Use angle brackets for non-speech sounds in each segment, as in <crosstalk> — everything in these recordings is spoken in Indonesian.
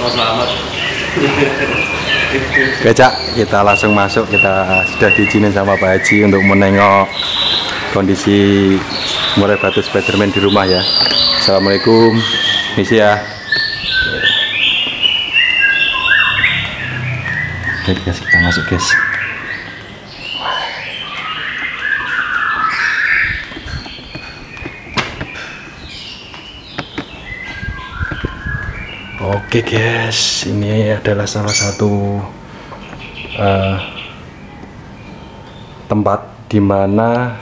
mau selamat. <laughs> Oke kita langsung masuk. Kita sudah diizinin sama Pak Haji untuk menengok kondisi murai batu Spiderman di rumah ya. Assalamualaikum, misi ya. Oke guys, kita masuk guys. Oke guys, ini adalah salah satu eh, tempat di mana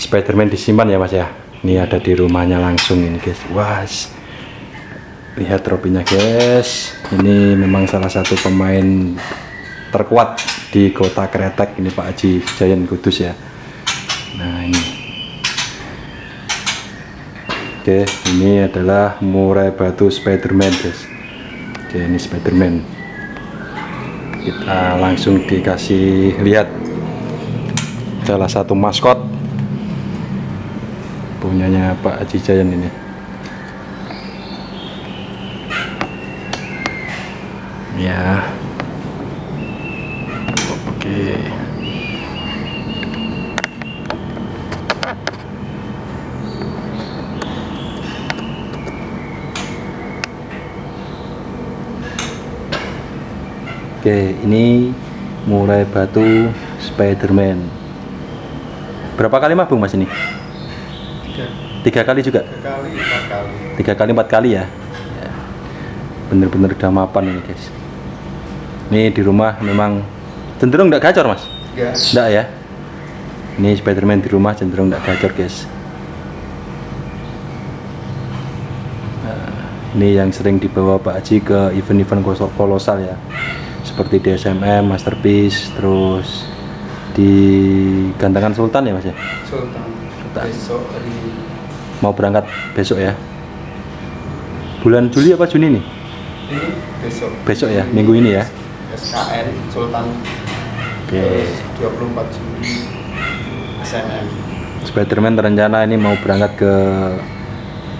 Spiderman disimpan ya mas ya. Ini ada di rumahnya langsung ini guys. Wah, lihat tropinya guys. Ini memang salah satu pemain terkuat di kota Kretek ini Pak Haji Jayan Kudus ya. Nah ini. Oke, ini adalah murai batu Spiderman, guys. Oke, ini Spiderman. Kita langsung dikasih lihat salah satu maskot punyanya Pak Haji Jayan ini. Ya. Oke. Oke, ini murai batu Spiderman. Berapa kali mabung mas ini? Tiga, Tiga kali juga? tiga kali, empat kali. Tiga kali empat kali ya? Ya. Bener-bener udah mapan ini guys. Ini di rumah memang cenderung nggak gacor mas? Nggak ya? Ini Spiderman di rumah cenderung nggak gacor guys. Nah, ini yang sering dibawa Pak Haji ke event-event kolosal ya seperti di SMM, Masterpiece, terus di Gantangan Sultan ya mas ya Sultan. Sultan. Besok hari mau berangkat besok ya bulan Juli apa Juni nih ini besok. besok ya minggu ini ya SKN Sultan. oke Terus 24 Juli SMM. Spiderman terencana ini mau berangkat ke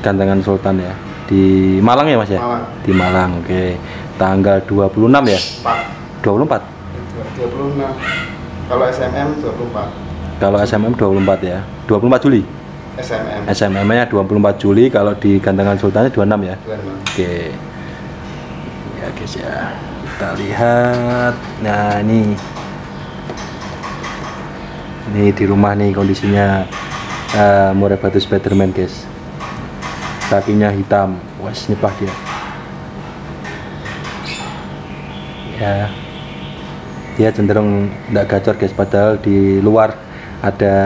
Gantangan Sultan ya di Malang ya mas ya Malang. di Malang oke tanggal 26 ya 4 24 26. Kalau SMM 24. kalau SMM 24 ya 24 Juli SMM SMM nya 24 Juli kalau di Gantangan Sultannya 26 ya 26. Oke. Ya guys ya. Kita lihat. Nah, ini. Ini di rumah nih kondisinya eh murai batu Spiderman, guys. Kakinya hitam. Wes nyepah dia. Ya. Dia cenderung nggak gacor, guys, padahal di luar ada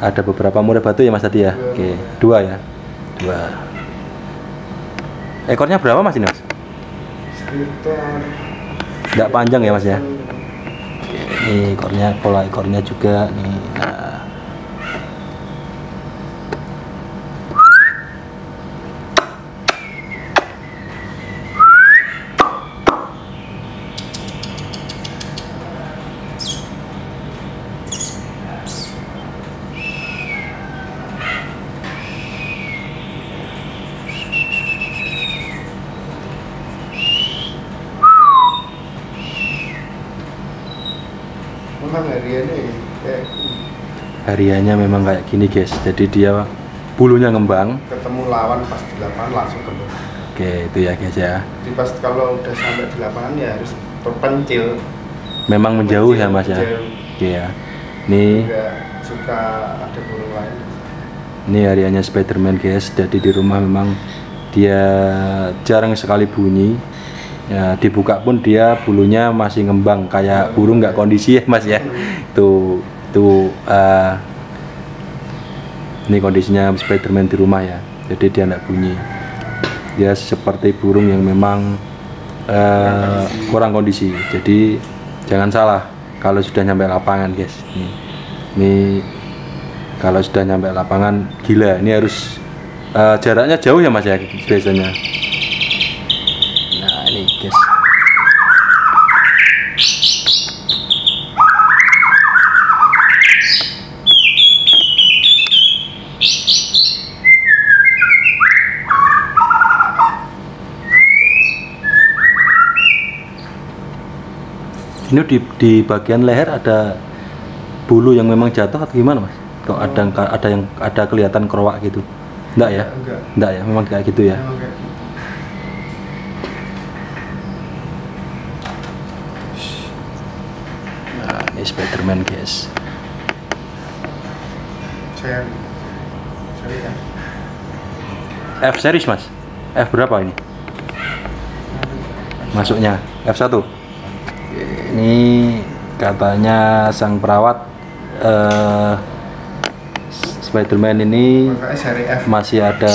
ada beberapa murai batu ya Mas tadi ya. Dua. Oke, dua ya. Dua. Ekornya berapa Mas ini Mas? Sekitar Nggak panjang ya Mas ya? Oke, ini ekornya, pola ekornya juga nih. Nah. memang hari ini kayak Hariannya memang kayak gini guys. Jadi dia bulunya ngembang. ketemu lawan pas di lapangan langsung ketemu. Oke, itu ya guys ya. Jadi pas kalau udah sampai di lapangan ya harus terpencil. Memang menjauh ya Mas ya. Oke ya. Ini suka ada burung lain. Ini hariannya Spiderman guys. Jadi di rumah memang dia jarang sekali bunyi. Ya, dibuka pun dia bulunya masih ngembang kayak burung nggak kondisi ya Mas ya. Itu itu eh, ini kondisinya Spiderman di rumah ya. Jadi dia nggak bunyi. Dia seperti burung yang memang eh, kurang kondisi. Jadi jangan salah kalau sudah nyampe lapangan guys. Nih, ini kalau sudah nyampe lapangan gila ini harus eh, jaraknya jauh ya mas ya biasanya nah ini guys Ini di di bagian leher ada bulu yang memang jatuh atau gimana mas? Kok ada ada yang ada kelihatan kerowak gitu? Enggak ya? Enggak. Enggak ya, memang kayak gitu ya. Memang kayak gitu. Nah, ini Spiderman guys. Saya sorry ya. F series mas. F berapa ini? Masuknya F1. Ini katanya sang perawat eh Spiderman ini Makanya seri F. masih ada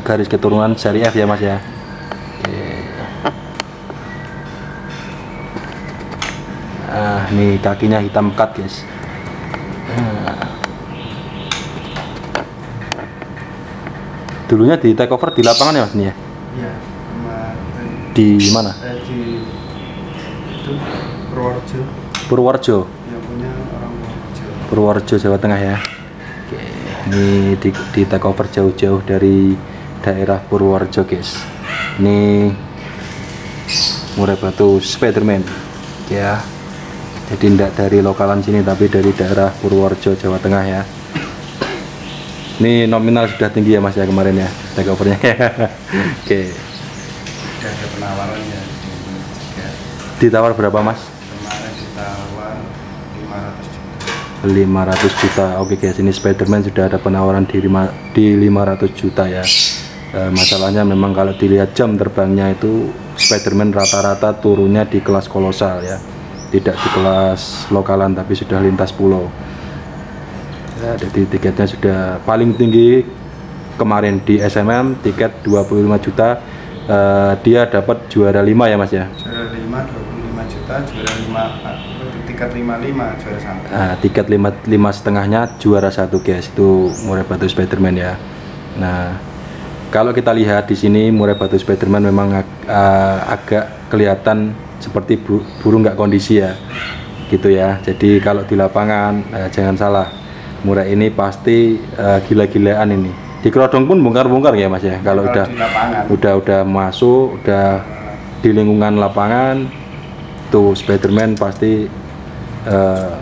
garis keturunan seri F ya mas ya. Ah, nih kakinya hitam pekat guys. Ah. Dulunya di take over di lapangan ya mas ini ya? Iya. Di mana? di itu Purworejo Purworejo. yang punya orang Purworejo. Purworejo Jawa Tengah ya. Oke, ini di, di take over jauh-jauh dari daerah Purworejo guys. Ini murai batu Spiderman ya. Jadi tidak dari lokalan sini tapi dari daerah Purworejo Jawa Tengah ya. Ini nominal sudah tinggi ya mas ya kemarin ya take overnya. <laughs> Oke, Sudah ada ditawar berapa mas? Ditawar 500 juta. 500 juta. Oke guys ini Spiderman sudah ada penawaran di, lima, di 500 juta ya. Eh, masalahnya memang kalau dilihat jam terbangnya itu Spiderman rata-rata turunnya di kelas kolosal ya. Tidak di kelas lokalan tapi sudah lintas pulau. Ya, jadi tiketnya sudah paling tinggi kemarin di SMM tiket 25 juta. Eh, dia dapat juara 5 ya mas ya? Juara 5 25 juta, juara 5 tiket 55 juara satu. Nah, tiket lima lima setengahnya juara satu guys itu murai batu Spiderman ya. Nah kalau kita lihat di sini murai batu Spiderman memang ag- eh, agak kelihatan seperti bu- burung nggak kondisi ya, gitu ya. Jadi kalau di lapangan eh, jangan salah murai ini pasti eh, gila-gilaan ini. Di kerodong pun bongkar-bongkar ya mas ya. Kalau udah di lapangan udah udah masuk udah di lingkungan lapangan tuh Spiderman pasti eh,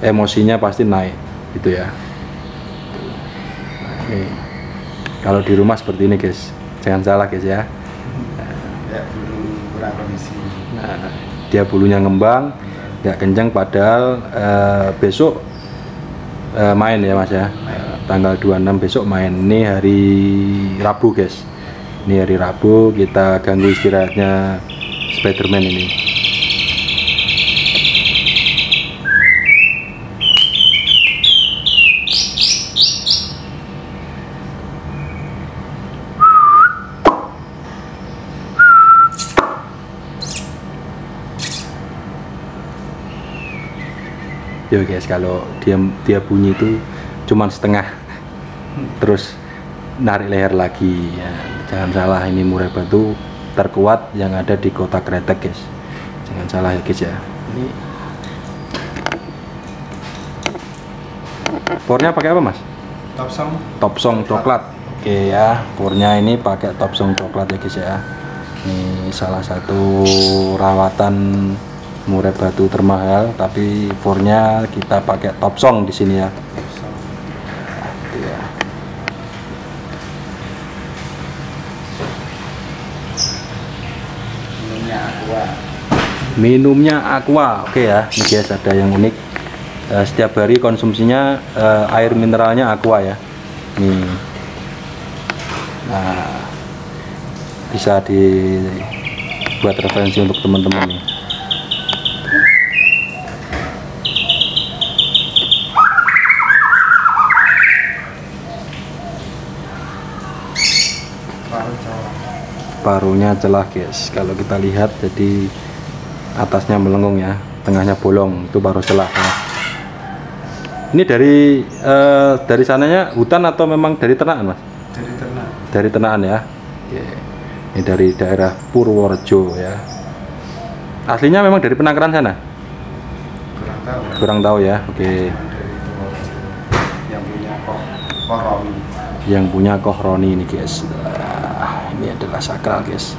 emosinya pasti naik gitu ya. Ini. kalau di rumah seperti ini guys. Jangan salah guys ya. Ya belum kurang kondisi. nah, dia bulunya ngembang nggak kencang padahal eh, besok eh, main ya mas ya. Eh, tanggal 26 besok main. Ini hari Rabu guys. Ini hari Rabu kita ganggu istirahatnya Spiderman ini Yo guys, kalau dia dia bunyi itu cuman setengah, terus narik leher lagi. Ya, jangan salah ini murai batu terkuat yang ada di kota Kretek guys. Jangan salah ya guys ya. Ini Pornya pakai apa mas? Top song Top song coklat. Oke ya, pornya ini pakai top song coklat ya guys ya. Ini salah satu rawatan murai batu termahal, tapi pornya kita pakai top song di sini ya. Minumnya aqua. Minumnya aqua, oke ya. Ini guys ada yang unik. Eh, setiap hari konsumsinya eh, air mineralnya aqua ya. Nih. Nah, bisa dibuat referensi untuk teman-teman nih. Paruhnya celah guys kalau kita lihat jadi atasnya melengkung ya tengahnya bolong itu paruh celah ya. ini dari eh, dari sananya hutan atau memang dari ternakan mas Jadi ternak dari ternakan ya Oke. ini dari daerah Purworejo ya aslinya memang dari penangkaran sana kurang tahu. kurang tahu ya oke Dari. Yang punya kok koroni. yang punya kohroni ini guys ini adalah sakral guys.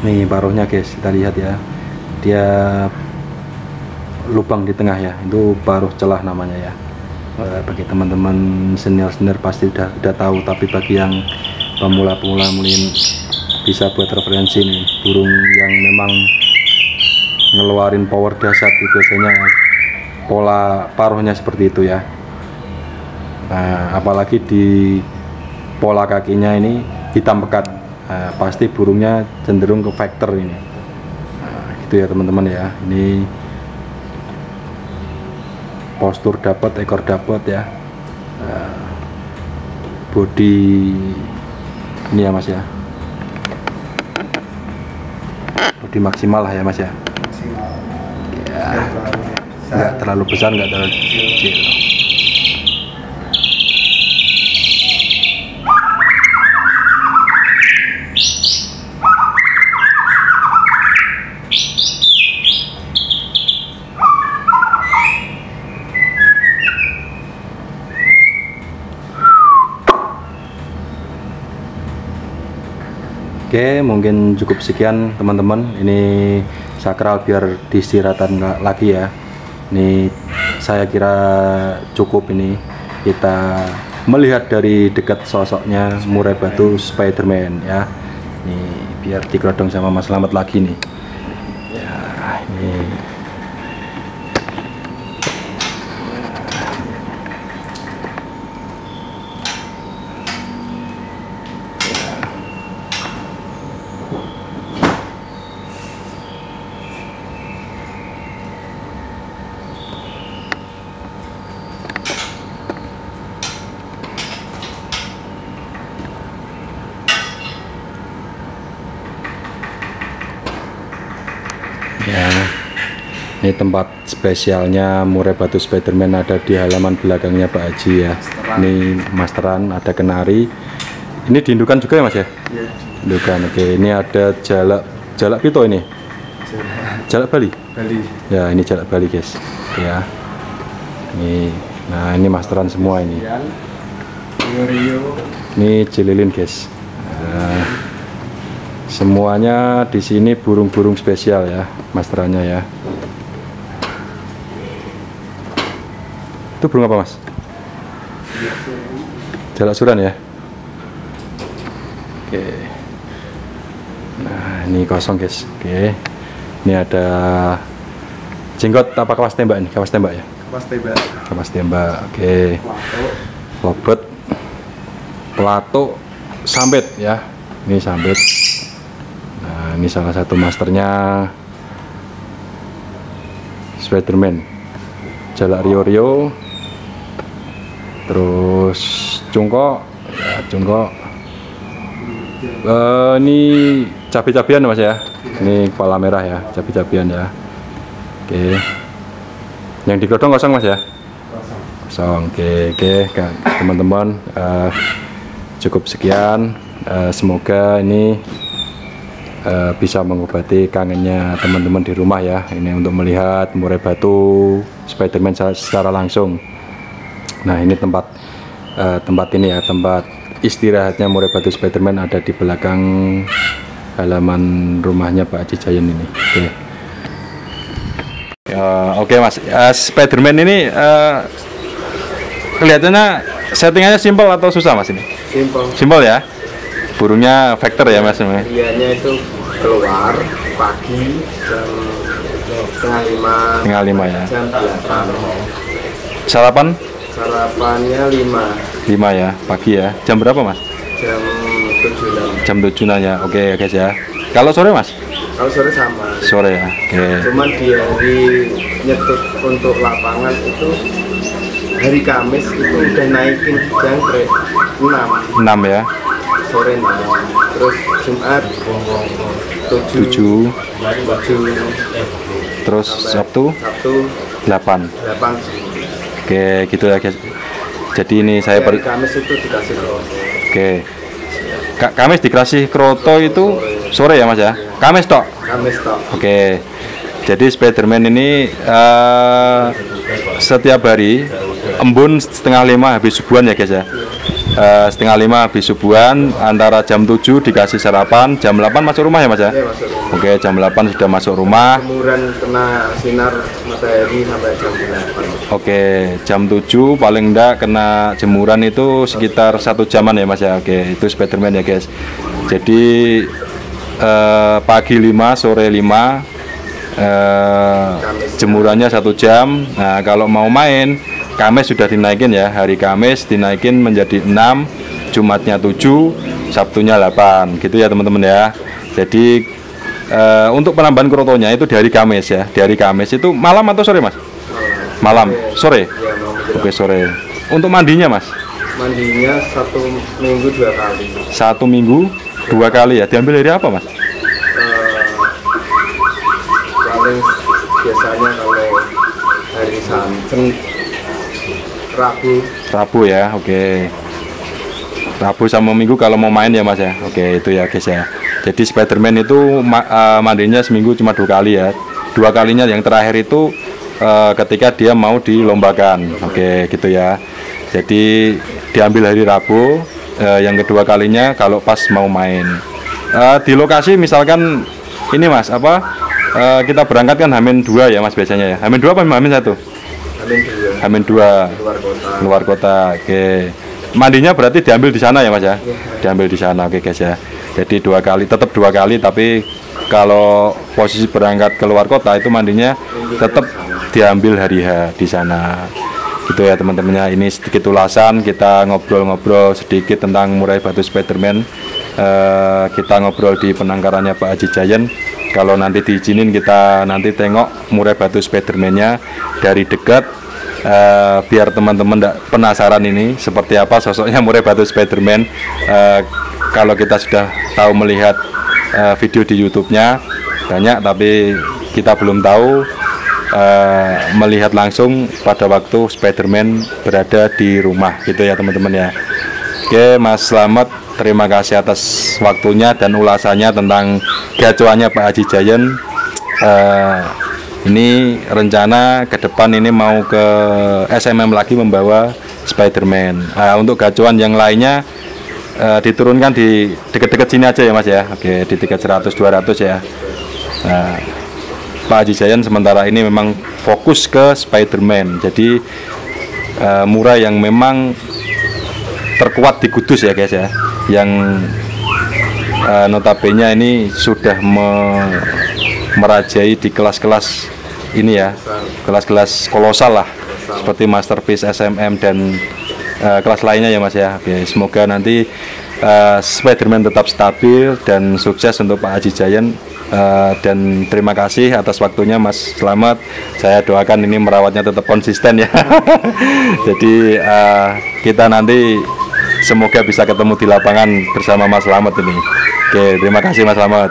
Ini paruhnya guys. Kita lihat ya. Dia lubang di tengah ya. Itu paruh celah namanya ya. Eh, bagi teman-teman senior-senior pasti udah, udah tahu. Tapi bagi yang pemula-pemula mungkin bisa buat referensi nih burung yang memang ngeluarin power dahsyat itu biasanya pola paruhnya seperti itu ya. Nah apalagi di pola kakinya ini hitam pekat. Nah, pasti burungnya cenderung ke factor ini. Nah, gitu ya teman-teman ya. Ini postur dapat ekor dapat ya. Nah, body ini ya mas ya. Body maksimal lah ya mas ya. Maksimal. Ya. Nggak terlalu besar. nggak terlalu besar nggak terlalu kecil Oke, mungkin cukup sekian teman-teman. Ini sakral biar diistirahatkan la- lagi ya. Ini saya kira cukup ini kita melihat dari dekat sosoknya murai batu Spiderman ya. Ini biar digodong sama Mas Slamet lagi nih. Ya, ini Ya, ini tempat spesialnya murai batu Spiderman ada di halaman belakangnya Pak Haji ya. Ini masteran, ada kenari. Ini diindukan juga ya Mas ya? ya Indukan. Oke, ini ada jalak jalak pito ini. Jalak Bali. Bali Ya, ini jalak Bali guys. Ya. Ini, nah ini masteran semua ini. Rio Rio Ini jelilin guys. Nah, semuanya di sini burung-burung spesial ya, masterannya ya. Itu burung apa mas? Jalak suran ya. Oke. Nah ini kosong guys. Oke. Ini ada jenggot apa kawas tembak ini? Kawas tembak ya? Kapas tembak Kawas tembak. Oke lobet pelato sambet ya ini sambet ini salah satu masternya Spiderman. Jalak Rio Rio. Terus cungkok ya cungkok Eh, ini cabai-cabian mas ya. Ini kepala merah ya. Cabai-cabian ya. Oke. Yang digodong kosong mas ya? Kosong. Oke oke. Kak, teman-teman. Eh, cukup sekian. Eh, semoga ini eh, bisa mengobati kangennya teman-teman di rumah ya. Ini untuk melihat murai batu Spiderman secara, secara langsung. Nah ini tempat eh, tempat ini ya tempat istirahatnya murai batu Spiderman ada di belakang halaman rumahnya Pak Haji Jayan ini. Oke. Ya, Oke mas, Eh, Spiderman ini eh, kelihatannya settingannya simpel atau susah mas ini? simple Simpel ya. Burungnya vector ya mas. Dianya itu keluar pagi jam setengah lima Setengah lima ya. jam delapan Sarapan sarapannya lima 5 ya pagi ya. Jam berapa mas? jam tujuh Jam 7 nanya. Oke guys ya. Kalau sore mas? kalau sore sama Sore ya. Oke. cuman di hari nyetut untuk lapangan itu hari Kamis itu udah naikin jangkrik 6 6 ya. Sore 6 terus Jumat 7 7 7 terus Sabtu Sabtu 8. 8 Oke gitu ya guys. Jadi ini saya per Kamis itu dikasih roh Oke. Kak Kamis dikasih kroto itu sore ya Mas ya? Kamis tok. Kamis tok Oke. Jadi Spiderman ini eh, setiap hari embun setengah lima habis subuhan ya guys ya. Eh, setengah lima habis subuhan antara jam 7 dikasih sarapan jam 8 masuk rumah ya mas ya Iya masuk rumah. oke jam 8 sudah masuk rumah Jemuran kena sinar matahari sampai jam 8. Oke, jam 7 paling enggak kena jemuran itu sekitar satu jaman ya mas ya. Oke, itu Spiderman ya guys. Jadi eh, pagi 5, sore 5 eh, jemurannya satu jam. Nah kalau mau main, Kamis sudah dinaikin ya. Hari Kamis dinaikin menjadi 6, Jumatnya 7, Sabtunya 8. Gitu ya teman-teman ya. Jadi eh, untuk penambahan krotonya itu di hari Kamis ya. Di hari Kamis itu malam atau sore mas? Malam, sore. Oke sore. Untuk mandinya mas, Mandinya satu minggu dua kali. satu minggu dua kali ya. Diambil dari apa mas? Eh, paling biasanya kalau hari Senin, Rabu. Rabu ya, oke. Okay. Rabu sama Minggu kalau mau main ya Mas ya. Oke, okay, itu ya guys ya. Jadi Spiderman itu ma uh, mandinya seminggu cuma dua kali ya. Dua kalinya yang terakhir itu uh, ketika dia mau dilombakan. Oke, okay, gitu ya. Jadi diambil hari Rabu, uh, yang kedua kalinya kalau pas mau main. Uh, di lokasi misalkan ini Mas apa? Uh, kita berangkat kan Hamin 2 ya Mas biasanya ya. Hamin 2 apa Hamin 1? Amin dua. Luar kota. Luar kota. Oke. Mandinya berarti diambil di sana ya mas ya? Yeah. Diambil di sana, oke guys ya. Jadi dua kali, tetap dua kali, tapi kalau posisi berangkat ke luar kota itu mandinya tetap diambil hari H di sana. Gitu ya teman-temannya. Ini sedikit ulasan kita ngobrol-ngobrol sedikit tentang murai batu Spiderman Eh, kita ngobrol di penangkarannya Pak Haji Jayan. Kalau nanti diizinin kita nanti tengok murai batu Spiderman-nya dari dekat. Eh, biar teman-teman penasaran ini seperti apa sosoknya <laughs> murai batu Spiderman. Eh, kalau kita sudah tahu melihat eh, video di YouTube-nya banyak tapi kita belum tahu eh, melihat langsung pada waktu Spiderman berada di rumah gitu ya teman-teman ya. Oke Mas Slamet terima kasih atas waktunya dan ulasannya tentang gacuannya Pak Haji Jayan Eh, ini rencana ke depan ini mau ke SMM lagi membawa Spiderman. Nah, untuk gacuan yang lainnya eh, diturunkan di dekat-dekat sini aja ya Mas ya. Oke, di tiket 100 200 ya. Nah, Pak Haji Jayan sementara ini memang fokus ke Spiderman. Jadi eh, murah yang memang terkuat di Kudus ya guys ya. Yang eh, notabene ini sudah me- merajai di kelas-kelas ini ya. Kelas-kelas kolosal lah. Seperti masterpiece SMM dan eh, kelas lainnya ya mas ya. Oke, semoga nanti eh, Spiderman tetap stabil dan sukses untuk Pak Haji Jayan. Eh, dan terima kasih atas waktunya Mas. Selamat. Saya doakan ini merawatnya tetap konsisten ya. <laughs> Jadi eh, kita nanti semoga bisa ketemu di lapangan bersama Mas Selamat ini. Oke terima kasih Mas Selamat